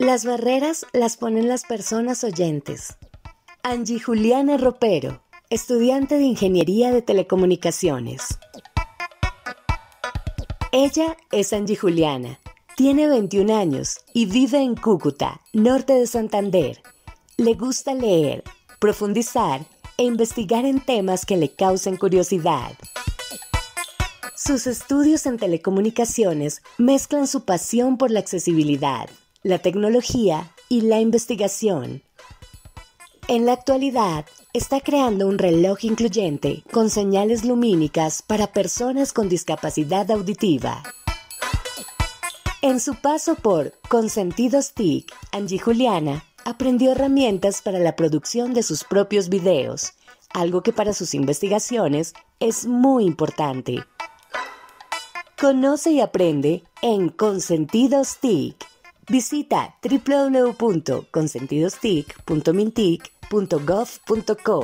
Las barreras las ponen las personas oyentes. Angie Juliana Ropero, estudiante de Ingeniería de Telecomunicaciones. Ella es Angie Juliana, tiene 21 años y vive en Cúcuta, norte de Santander. Le gusta leer, profundizar e investigar en temas que le causen curiosidad. Sus estudios en telecomunicaciones mezclan su pasión por la accesibilidad, la tecnología y la investigación. En la actualidad, está creando un reloj incluyente con señales lumínicas para personas con discapacidad auditiva. En su paso por Consentidos TIC, Angie Juliana aprendió herramientas para la producción de sus propios videos, algo que para sus investigaciones es muy importante. Conoce y aprende en Consentidos TIC. Visita www.consentidostic.mintic.gov.co.